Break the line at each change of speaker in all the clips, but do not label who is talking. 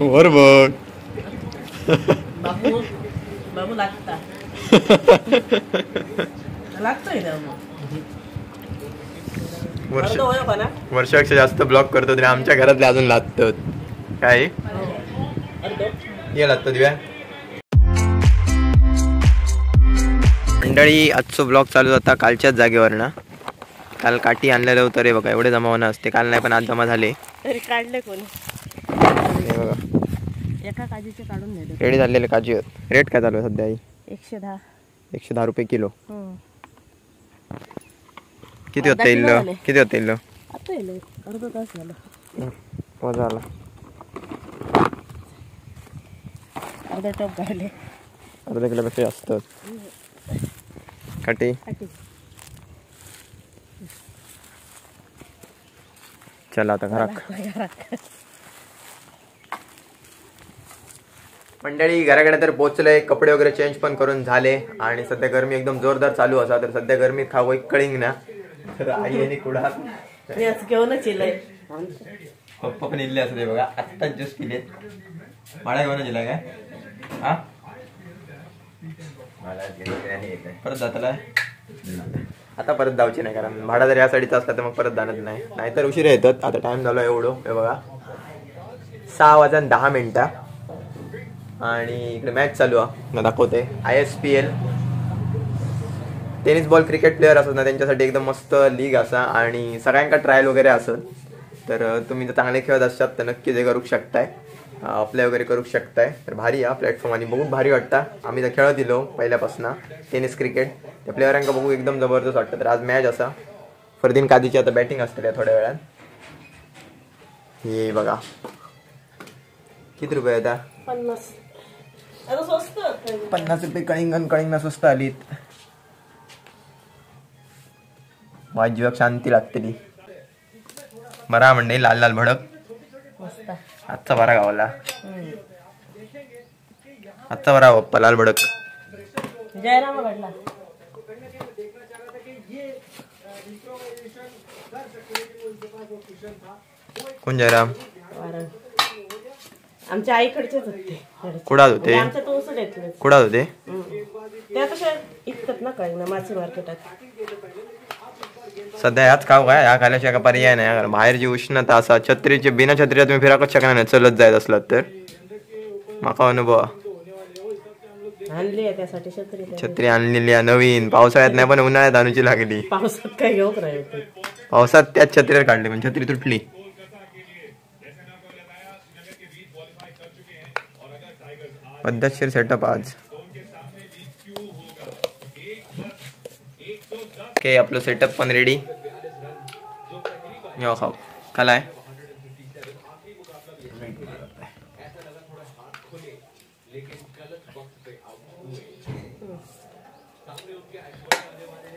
वर बघ.
बाबू लागता. लागतोय ना
वर्ष वर्षापेक्षा जास्त ब्लॉग करतो तरी आमच्या घरातले अजून लागतात. काय? ये लागतं दिव्या मंडळी आजचो ब्लॉग चालू होता कालच्याच जागेवर ना काल काठी आणलेलं होतं रे बघा एवढे जमा होणं असते. काल नाही पण आज जमा झाले.
तरी काढले कोणी?
हे बघा.
एका काजीचे काढून नेले.
रेडी झालेले काजू आहेत. रेट काय चालू आहे सध्या आई?
एकशे दहा.
एकशे दहा रुपये किलो.
हं.
किती होतं
किलो
इल्लो?
झाले.
किती होतं इल्लो?
आता येईल अर्धा तास झाला.
वजा आला.
अर्धा टप
अर्धा किलोपेक्षा जास्त. काठी. चला आता घरात. मंडळी घराकडे तर पोहोचले कपडे वगैरे चेंज पण करून झाले. आणि सध्या गरमी एकदम जोरदार चालू असा तर सध्या गरमीत खाऊ एक कळिंग ना. तर आई आणि कुडा.
घेऊनच येईल
पप्पा पण इल्ले असते बघा. आत्ताच ज्यूस पिले माळा घेऊन दिला काय? हा? परत जाताला? आता परत जाऊची नाही कारण भाडा जर या साडीचा असला तर मग परत जाणत नाही. नाहीतर उशीर येतात. आता टाइम झाला एवढं. हे बघा. सहा वाजून दहा मिनटा. आणि इकडे मॅच चालू आहे. दाखवते. I S P L tennis ball cricket player असत ना त्यांच्यासाठी एकदम मस्त लीग असा. आणि सगळ्यांका ट्रायल वगैरे असत तर तुम्ही जर चांगले खेळत असतात तर नक्कीच हे करू शकताय. अप्लाय वगैरे करू शकताय. तर भारी हा प्लॅटफॉर्म आणि बहुत भारी वाटता. आम्ही तर खेळत दिलो पहिल्यापासून टेनिस क्रिकेट त्या प्लेयरांका बघू एकदम जबरदस्त वाटतं. तर आज मॅच असा. फरदीन कादीची आता बॅटिंग असते थोड्या वेळात. हे बघा. किती रुपये आता
पन्नास.
पन्नास रुपये कळिंगण कळिंगण स्वस्त आलीत. माझी जीवाक शांती लागते ती. बरा म्हणजे लाल लाल भडक.
मस्त
आजचा बरा गावाला
हं.
आजचा बरा बाप्पा लाल भडक
जयराम घडला
कोण जयराम
वारण. आमच्या आईकडचेच होते
कुडात होते
म्हणजे आमच्या तोसड येतले
कुडात होते
त्या कशा इकतात ना काय ना मासे मार्केटात
सध्या याच खाऊ काय या खाल्याशिवाय का पर्याय नाही. कारण बाहेरची उष्णता असा छत्रीचे बिना छत्रीला तुम्ही फिराकच शकणार नाही. चलत जायत असलात तर. माका अनुभव.
आणली आहे त्यासाठी छत्री
आणलेली आहे नवीन. पावसाळ्यात नाही पण उन्हाळ्यात आणूची लागली.
पावसात काय राहिले?
पावसात त्याच छत्रीवर काढली पण छत्री तुटली. पद्धतशीर सेटअप आज. ओके आपलं सेटअप पण रेडी यो खाऊ. कलाय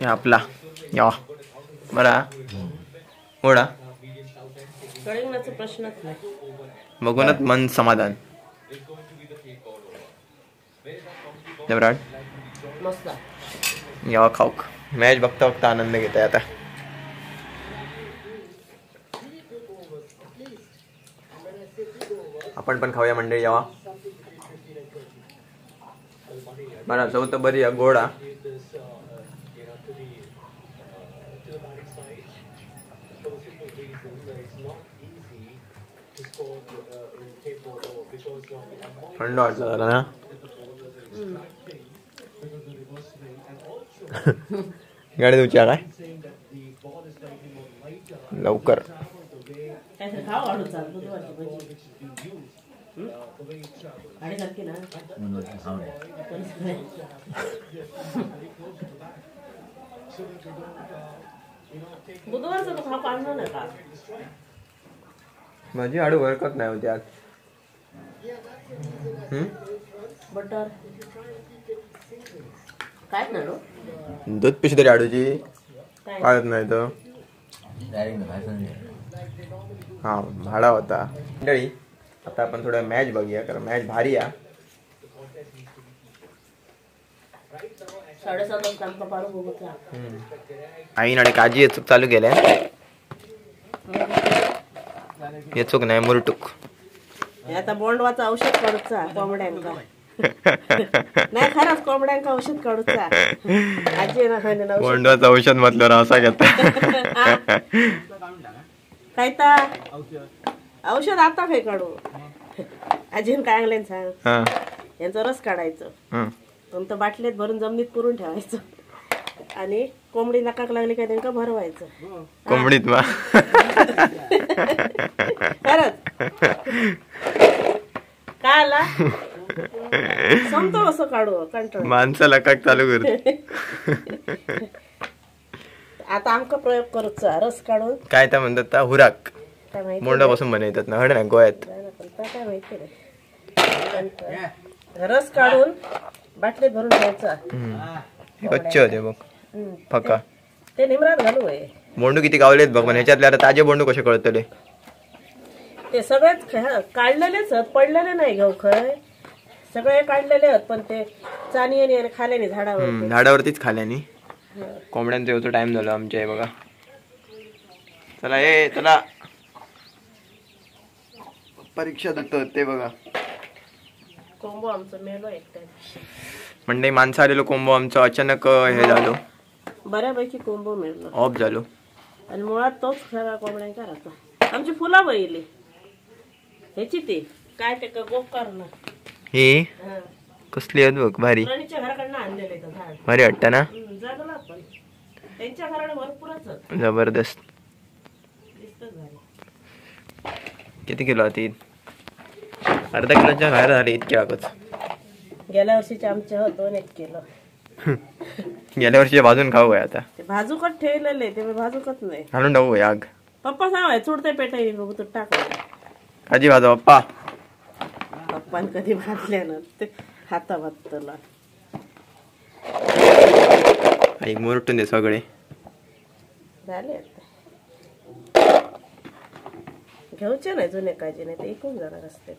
हे आपला. या. बरा.
कळिंगणाचा प्रश्नच नाही.
बघूनच मन समाधान. जबराट यावा खाऊक मॅच बघता बघता आनंद घेत आहे आता आपण पण खाऊया मंडळी यावा बरं चौथं बरी आहे गोडा. थंड वाटलं जरा ना गाडी तुमची काय लवकर
काहीतरी खाऊ वाढून चाल बुधवारची भजी हं? साडेसारखी ना कोणीच नाही. बुधवारचं तो गाडी काढणार काय लवकर.
माझी आडू वळखत नाही होती आज.
बटर. काय ना रो
दूध पिशी तरी आडूची.
काय?
काढत नाही तर हा भाडा होता. मंडळी आता आपण थोडं मॅच बघूया कारण मॅच भारी
बघूया
आईन आणि काजी चालू केल्या. येचूक नाही मुरटूक.
हे आता बोंडवाचं औषध काढूचा कोंबड्यांका नाही खरंच कोंबड्यांका औषध काढूचा आजी ना औषध
म्हटल्यावर असा घेता.
काय औषध आता काय काढू. आजीन काय आणले सांग?
हा.
यांचा रस काढायचं. नंतर बाटलीत भरून जमिनीत पुरून ठेवायचं. आणि कोंबडी नकाक लागली काय त्यांना भरवायचं.
कोंबडीत मा
खरंच. काय आला? संपतो असं काढू कंटाळ
माणसाला काक चालू करते
आता आमका प्रयोग करूचा रस काढून.
काय त्या म्हणतात हुराक.
काय माहिती?
बोंडापासून बनवतात ना हड ना
पण काय माहिती नाही रस काढून बाटलीत भरून
कच्चे होते बघ.
हम्म.
फका
ते निमरात घालू आहे
बोंडू किती गावलेत बघ पण ह्याच्यातले आता ताजे बोंडू कसे कळतले?
ते सगळेच ख- काढलेलेच आहेत पडलेले नाही घेऊ खय सगळे काढलेले आहेत पण ते चानियाने आणि खाल्याने झाडावर
हम्म, झाडावरतीच खाल्यानी. कोंबड्यांचा येऊचा टाइम झाला आमच्या हे बघा. चला ए चला. परीक्षा देतो ते बघा.
कोंबो आमचं मेलो एकट्या
म्हणजे माणसं आलेलो कोंबो आमचं अचानक अं, हे झालो.
बऱ्यापैकी कोंबो मिळलो
ऑफ झालो.
आणि मुळात तोच सगळा कोंबड्या करायचा आमची फुला बहिली ह्याची ती. काय ते का गोकार ना
ही. कसली आहेत बघ भारी. भारी वाटतं ना. जबरदस्त. किती किलो होती अर्धा किलोच्या बाहेर झाली इतकी आगच
गेल्या वर्षीचे आमचे हो दोन एक किलो.
गेल्या वर्षी भाजून खाऊ आता.
भाजूकच ठेवलेले ते भाजूकच नाही.
घालून टाकू आग.
पप्पा सांगाय चुडते पेटाई बघू तू टाक.
काजी भाजा पप्पा.
पप्पान कधी भाजल्यानं ते हाता भाजतला
आई मोरटून दे सगळे.
झाले घेऊचे नाही जुने काळजी नाही ते ऐकून जाणार असते.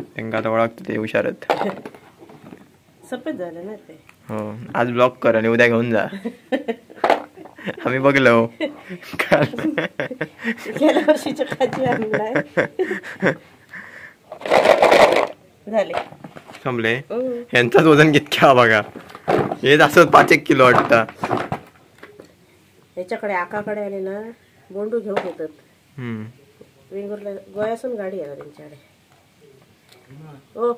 त्यांना आता ओळखतं ते हुशारत
सफेद झाले ना ते.
हो आज ब्लॉक कर आणि उद्या घेऊन जा. आम्ही बघलो. काल
गेल्या वर्षीच्या काळजी आणलाय झाले.
संपले?
हम्म.
यांचाच वजन कितक्या बघा. हेच असं पाच एक किलो वाटतं.
याच्याकडे आकाकडे आले ना बोंडू घेऊन येतात. वेंगुर्ला गोयासून गाडी ना त्यांच्याकडे. हो.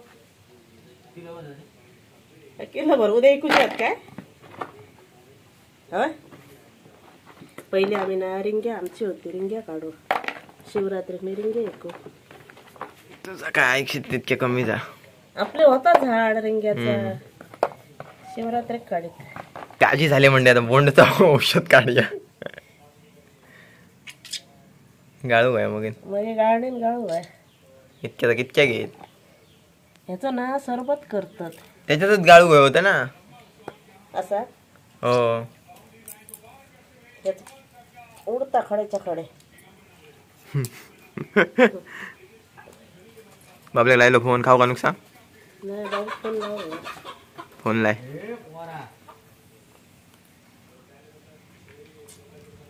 किलो भर उद्या ऐकूच आहेत काय? होय? पहिले आम्ही ना रिंग्या आमची होती रिंग्या काढू. शिवरात्री मी रिंगे ऐकू
तुझं काय तितके कमी जा.
आपले होता झाड रिंग्याचा. शिवरात्री काढीत
काळजी झाली म्हणजे आता बोंडचं औषध काढूया. गाळू आहे मग?
मग गार्डन गाळू आहे
इतक्या तर कितक्या घेत?
ह्याचं ना सरबत करतात.
त्याच्यातच गाळू आहे होतं ना?
असा?
हो.
उडता खडेच्या खडे.
बाबल्या लायलो फोन खाऊ का नुकसान फोन लाय.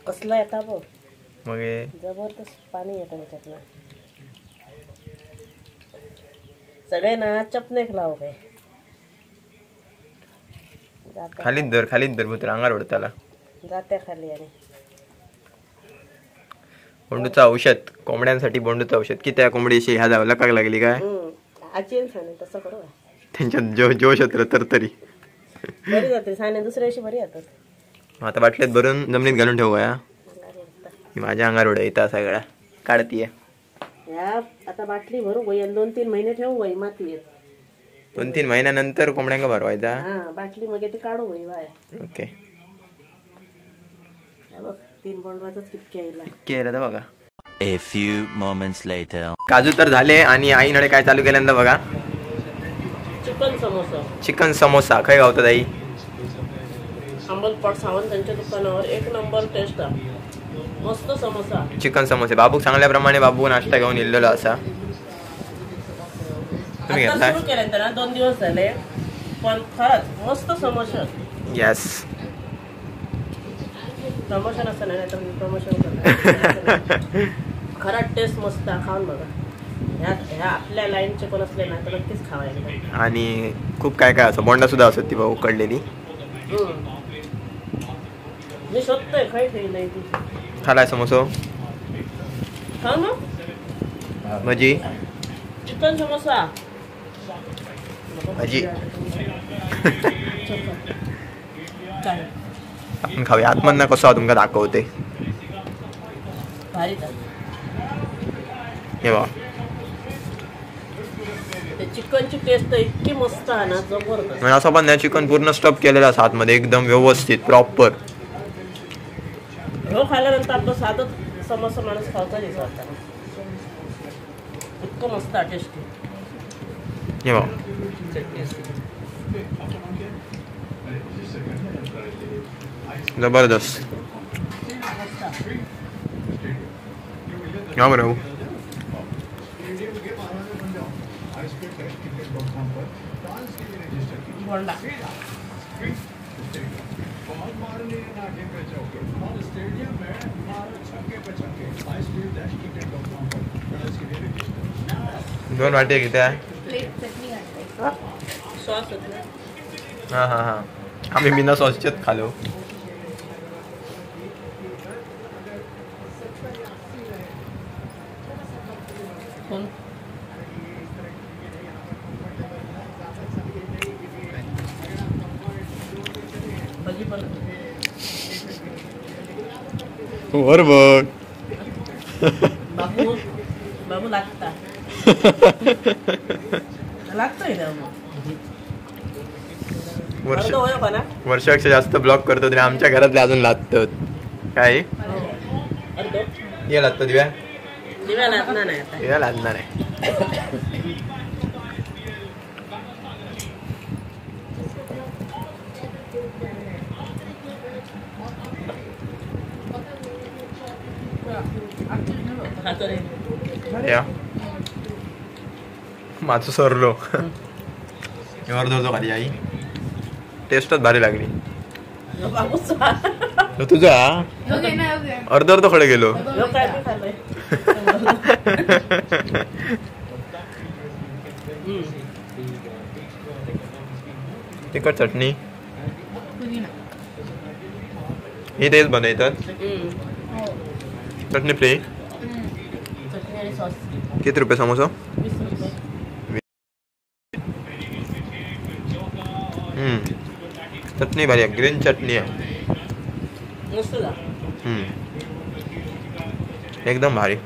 कसला येता बघ
मग हे?
जबरदस्त पाणी येतं त्याच्यातनं. सगळे ना चपनेक लाव काय
खालीच धर खालीच धर भूतर अंगार उडताला
जात्या खाली आणि.
बोंडूचं औषध कोंबड्यांसाठी बोंडूचं औषध. की त्या कोंबडीशी? ह्या जावं लकाक लागली काय.
आजी सांगेल तसं करू का?
त्यांच्यात जो जोश होत तर तरी.
बरी जाते साने दुसऱ्या दिवशी बरी येतात
आता बाटल्यात भरून जमिनीत घालून ठेवू या माझ्या अंगार उड येता सगळा. काढतीये.
या आता बाटली भरू दोन तीन महिने ठेवू बाई. माती येत.
दोन तीन महिन्यानंतर कोंबड्यांका भरवायचा?
हा बाटली मग ते काढू बाय.
ओके.
तीन येईल
केलं. तर बघा.
A few moments later.
काजू तर झाले आणि आईकडे काय चालू केल्यानंतर बघा.
चिकन समोसा.
चिकन समोसा. खय गावतात आई
अंबलपाट सावंत त्यांच्या दुकानावर एक नंबर टेस्ट आहे. मस्त समोसा.
चिकन समोसे. बाबूक सांगल्याप्रमाणे बाबू नाश्ता घेऊन इल्लेलो असा. तुम्ही
आता
घेतलाय
सुरू केलं तर ना दोन दिवस झाले. पण खरंच मस्त समोसा.
येस
प्रमोशन असं नाही तर प्रमोशन खरा टेस्ट मस्त खाऊन बघा. ह्या ह्या आपल्या लाईनचे कोण असले ना तर नक्कीच खावायला
आणि खूप काय काय असं बोंडा सुद्धा असत ती भाऊ उकडलेली.
मी शोधतोय खाई नाही ती.
खालाय समोसो.
खाऊ ना.
भजी.
चिकन समोसा.
भजी.
काय?
आपण खाऊया आतमधनं कसं तुमका दाखवते हे बा
ते चिकनची टेस्ट इतकी मस्त आहे ना जबरदस्त.
असं पण नाही चिकन पूर्ण स्टफ केलेलं असं आतमध्ये एकदम व्यवस्थित प्रॉपर
हो खाल्ल्यानंतर आपलं साधं समोसा माणूस खावता नाही वाटतं इतकं मस्त आहे टेस्टी
हे बा जबरदस्त क्या बरं दोन वाटे किती आहे हां हां हां. आम्ही बिना सॉसचेच खालो
कोण
वर बघ.
बाबू बाबू लागता. लागतोय ना मग.
वर्ष वर्षापेक्षा जास्त ब्लॉक करतो तरी आमच्या घरातले अजून लागतात. काय?
अर्ध
ये लागतो दिव्या.
दिव्या लागणार नाही आता.
दिव्या आहे. माझं सरलो. एवढं धरतो खाली आई. टेस्टच भारी लागली. तुझा? अर्ध अर्ध खडे गेलो.
ह्यो काय बी खाल्लंय हम्म.
तिखट चटणी ही तेच बनवतात
हम्म.
चटणी फ्री
चटणी आणि सॉस
किती रुपये समोसा
वीस रुपये
हम्म. चटणी भारी आहे ग्रीन चटणी आहे
मस्त जा
हम्म. एकदम भारी.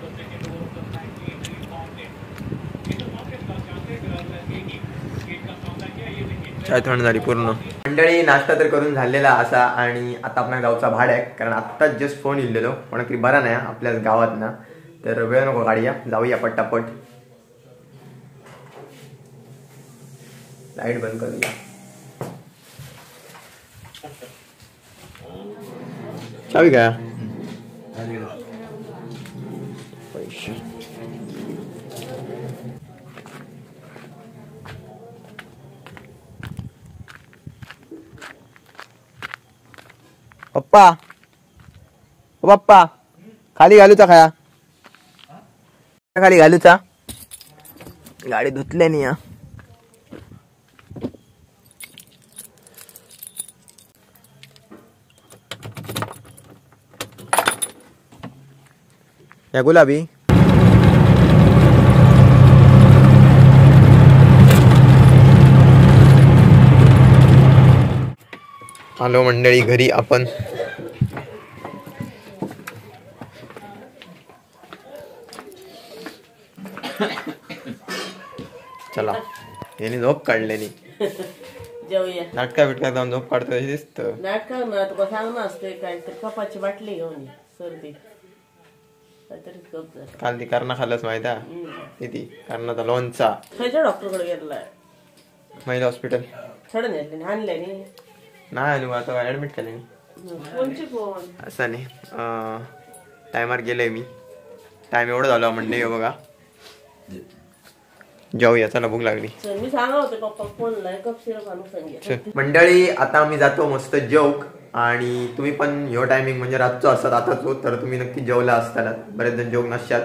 चाय थंड झाली पूर्ण. मंडळी नाश्ता तर करून झालेला असा आणि आता आपल्या गावचा भाड आहे कारण आत्ताच जस्ट फोन इल्लेलो. पण तरी बरा नाही आपल्याच गावात ना तर वेळ नको गाडीया जाऊया पट्टापट लाइट बंद करूया. चावी काय पप्पा ओ पप्पा खाली घालूचा खाया. खाली घालूचा गाडी धुतल्या नाही या या गुलाबी. आलो मंडळी घरी आपण चला याने झोप काढलेली.
जेवूया.
नाटका बिटका जाऊन झोप काढतो अशी दिसत.
नाटका ना तुका सांगणं असते काय तर कपाची बाटली घेऊन ये सर्दी. काहीतरी कप जरा
काल ती करणा खाल्लंच माहिती आहे. किती? कर्णाचा लोणचा.
खयच्या डॉक्टरकडे गेलाय
महिला हॉस्पिटल.
छडून आणले नी
नाही. आलो आता ऍडमिट केले
कोणची फोन
असं नाही. टायमार गेले मी. टाइम एवढं झालं म्हणजे बघा. जाऊया चला भूक लागली. मंडळी आता आम्ही जातो मस्त जेवक. आणि तुम्ही पण ह्यो टायमिंग म्हणजे रातचो असतात आताचो तर तुम्ही नक्की जेवला असताना बरेच जण जेवक नसतात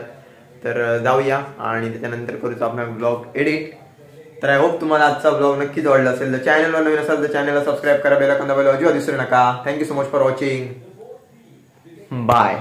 तर जाऊया आणि त्याच्यानंतर करूचा आपला ब्लॉग एडिट तर आय होप तुम्हाला आजचा ब्लॉग नक्कीच आवडला असेल. तर चॅनलवर नवीन असेल तर चॅनलला सबस्क्राईब करा बेल दाबायला अजिबात विसरू नका. Thank you so much for watching bye